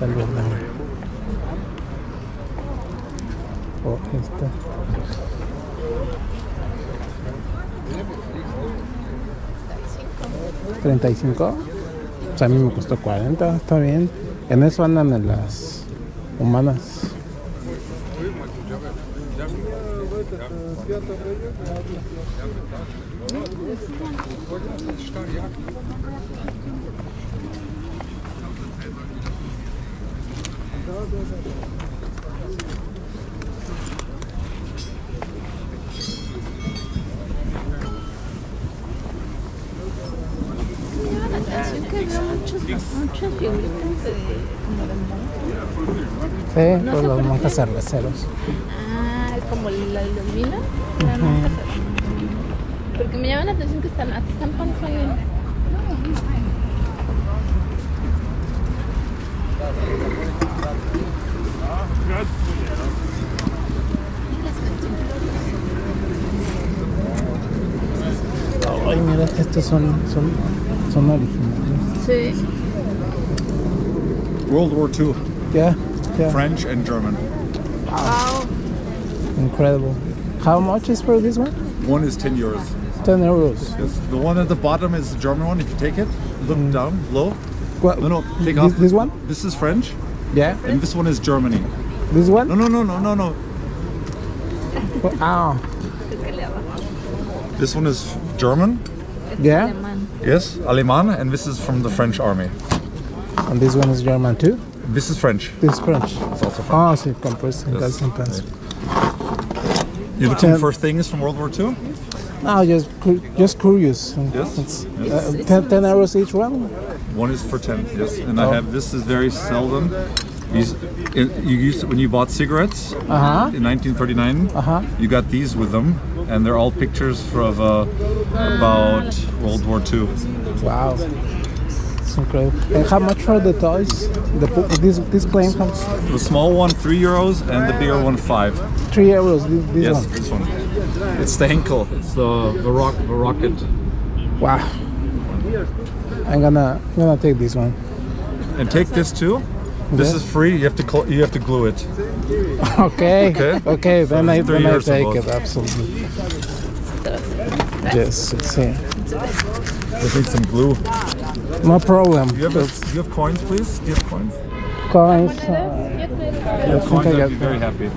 el Vietnam. O esta. ¿35? Pues a mí me costó 40, está bien. En eso andan en las humanas. Me llama la atención que veo muchos, muchas figuritas de como de monjas. Sí, pues los monjes cerveceros. Ah, como la ilumina. La monja cervecera. Porque me llama la atención que están, hasta están panzones. Ay, mira, estos son, son, son originales. Sí. World War II, Yeah, yeah, French and German. Wow. incredible. How much is for this one? One is 10 euros. 10 euros. Yes, the one at the bottom is the German one. If you take it, look down, low. What? No, no, take this, off. this one? This is French, Yeah. and this one is Germany. This one? No, no, no, no, no, no. Ah, This one is German, yeah. Alemán. yes, Aleman, and this is from the French army. And this one is German too. This is French. This is French. It's also French. Ah, sí, compras en Yes. casa en paz. You're looking Ten. for things from World War II? No, just just curious. Yes. It's, uh, 10, 10 euros each one. One is for 10, yes. And I Oh. have this is very seldom. These, you used when you bought cigarettes Uh-huh. in 1939. Uh-huh. You got these with them, and they're all pictures of uh, about World War II. Wow. It's incredible. And how much for the toys? The this this plane comes The small one three euros, and the bigger one five. three euros. This, this Yes, one. this one. It's the Heinkel. It's the the, rock, the rocket. Wow. I'm gonna gonna take this one. And take this too. This Yeah. is free. You have to you have to glue it. Okay. Okay. Okay. Then So I then I take it absolutely. Yes. Sí. Just need some glue. No problem. Do you have, a, do you have coins, please? Do you have coins? Coins. uh, Yo te- I think Coins, I I'd be very happy.